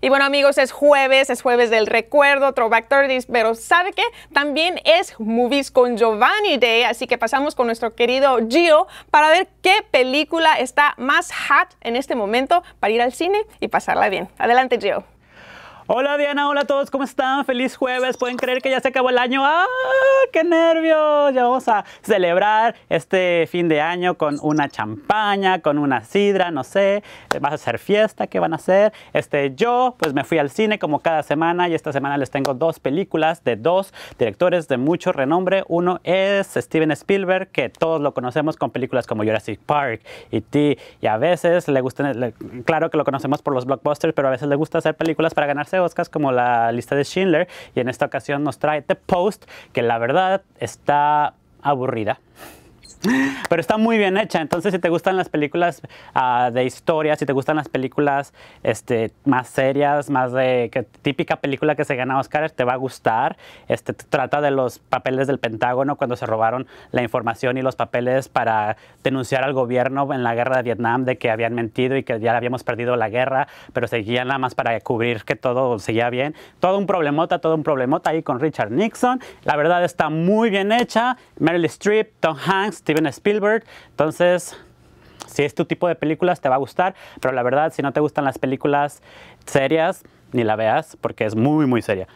Y bueno amigos, es jueves, es jueves del recuerdo, Throwback Thursdays, pero ¿sabe qué? También es Movies con Giovanni Day, así que pasamos con nuestro querido Gio para ver qué película está más hot en este momento para ir al cine y pasarla bien. Adelante Gio. Hola Diana, hola a todos, ¿cómo están? Feliz jueves, ¿pueden creer que ya se acabó el año? ¡Ah, qué nervios! Ya vamos a celebrar este fin de año con una champaña, con una sidra, no sé, va a ser fiesta, ¿qué van a hacer? Este, yo pues me fui al cine como cada semana y esta semana les tengo dos películas de dos directores de mucho renombre. Uno es Steven Spielberg, que todos lo conocemos con películas como Jurassic Park y T, y a veces le gusta, claro que lo conocemos por los blockbusters, pero a veces le gusta hacer películas para ganarse Oscars como la lista de Schindler y en esta ocasión nos trae The Post, que la está aburrida. Pero está muy bien hecha, entonces si te gustan las películas uh, de historia, si te gustan las películas este, más serias, más de que, típica película que se gana Oscar, te va a gustar. Este, trata de los papeles del Pentágono cuando se robaron la información y los papeles para denunciar al gobierno en la guerra de Vietnam de que habían mentido y que ya habíamos perdido la guerra, pero seguían nada más para cubrir que todo seguía bien. Todo un problemota, todo un problemota ahí con Richard Nixon. La verdad está muy bien hecha. Meryl Streep, Tom Hanks, Steven Spielberg. Entonces, si es tu tipo de películas, te va a gustar. Pero la verdad, si no te gustan las películas serias, ni la veas, porque es muy, muy seria.